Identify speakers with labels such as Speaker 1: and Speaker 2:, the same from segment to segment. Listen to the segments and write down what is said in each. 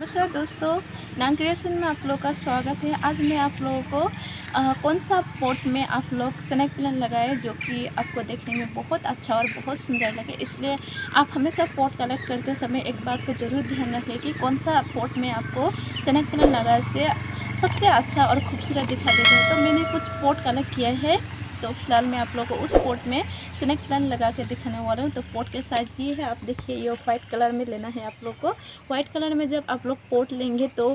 Speaker 1: नमस्कार दोस्तों नान क्रिएशन में आप लोग का स्वागत है। आज मैं आप लोगों को आ, कौन सा पोट में आप लोग स्नैक प्लान लगाए जो कि आपको देखने में बहुत अच्छा और बहुत सुंदर लगे। इसलिए आप हमेशा पोट कलेक्ट करते समय एक बात को ज़रूर ध्यान रखें कि कौन सा पोट में आपको स्नैक प्लान लगाए से सबसे अच्छा और खूबसूरत दिखा देता है। तो मैंने कुछ पोट कलेक्ट किया है। तो फ़िलहाल मैं आप लोगों को उस पोट में स्नैक प्लान लगा के दिखाने वाला हूँ। तो पोट के साइज़ ये है, आप देखिए ये वाइट कलर में लेना है आप लोग को। वाइट कलर में जब आप लोग पोट लेंगे तो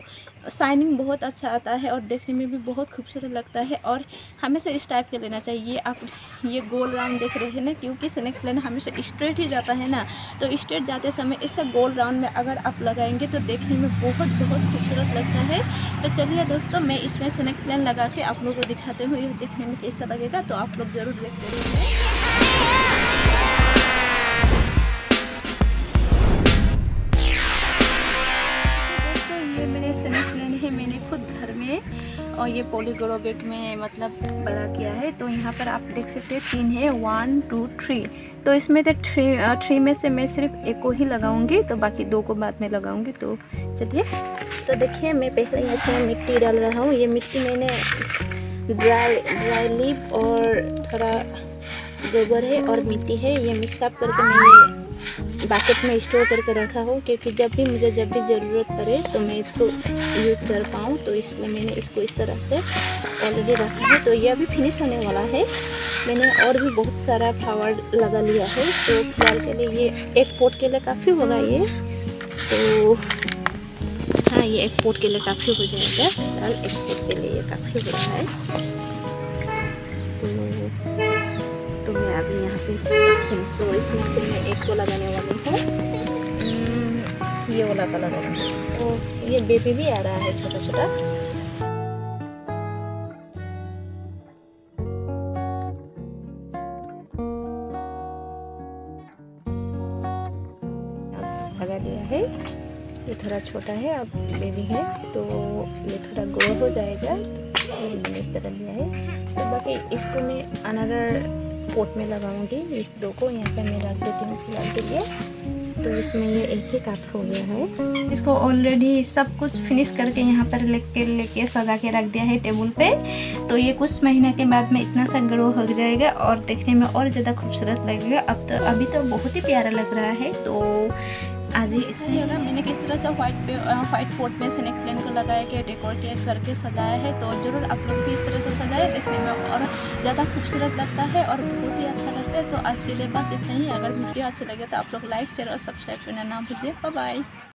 Speaker 1: शाइनिंग बहुत अच्छा आता है और देखने में भी बहुत खूबसूरत लगता है और हमेशा इस टाइप के लेना चाहिए। ये आप, ये गोल राउंड देख रहे हैं ना, क्योंकि स्नैक प्लान हमेशा स्ट्रेट ही जाता है ना। तो स्ट्रेट जाते समय इस गोल राउंड में अगर आप लगाएँगे तो देखने में बहुत बहुत खूबसूरत लगता है। तो चलिए दोस्तों, मैं इसमें स्नैक प्लान लगा के आप लोगों को दिखाते हूँ ये देखने में कैसा लगेगा। तो आप लोग ज़रूर देखते रहिए है मैंने खुद घर में और ये पोलीग्रो बेग में मतलब बड़ा किया है। तो यहाँ पर आप देख सकते हैं तीन है वन टू थ्री तो इसमें तो थ्री थ्री में से मैं सिर्फ़ एक को ही लगाऊँगी तो बाकी दो को बाद में लगाऊँगी तो चलिए। तो देखिए मैं पहले यहाँ से मिट्टी डाल रहा हूँ। ये मिट्टी मैंने ड्राई ड्राई लीफ और थोड़ा गोबर है और मिट्टी है, ये मिक्स अप करके मैंने बाकेट में स्टोर करके रखा हो, क्योंकि जब भी मुझे जब भी ज़रूरत पड़े तो मैं इसको यूज़ कर पाऊँ तो इसलिए मैंने इसको इस तरह से ऑलरेडी रखा है। तो ये अभी फिनिश होने वाला है। मैंने और भी बहुत सारा फ्लावर लगा लिया है तो फ़िलहाल के लिए ये एक पोट के लिए काफ़ी होगा ये तो हाँ ये एक पोट के लिए काफ़ी हो जाएगा। फ़िलहाल एक पोट के लिए ये काफ़ी हो रहा है। तो तो मैं अभी यहाँ पे तो इस मिक्सर में एक को लगाने वाली हूँ। ये वाला कलर है। तो ये बेबी भी आ रहा है छोटा छोटा लगा दिया है। ये थोड़ा छोटा है, अब बेबी है तो ये थोड़ा ग्रो हो जाएगा। मैंने इस तरह लिया है। तो बाकी इसको मैं अनदर पोट में लगाऊँगी, इस दो को यहाँ पे मैं रख देती हूँ फ़िलहाल के लिए। तो इसमें ये एक ही कप हो गया है। इसको ऑलरेडी सब कुछ फिनिश करके यहाँ पर लेके लेके सजा के रख दिया है टेबल पे। तो ये कुछ महीने के बाद में इतना सा ग्रो हो जाएगा और देखने में और ज़्यादा खूबसूरत लगेगा। अब तो अभी तो बहुत ही प्यारा लग रहा है तो आज ही इतना ही होगा। मैंने किस तरह से व्हाइट पे व्हाइट पोर्ट में स्नैक प्लेन को लगाया गया डेकोर किया, करके सजाया है तो ज़रूर आप लोग भी इस तरह से सजाए, देखने में और ज़्यादा खूबसूरत लगता है और बहुत ही अच्छा लगता है। तो आज के लिए बस इतना ही। अगर वीडियो अच्छी लगे तो आप लोग लाइक शेयर और सब्सक्राइब करना ना भूलिए। बाय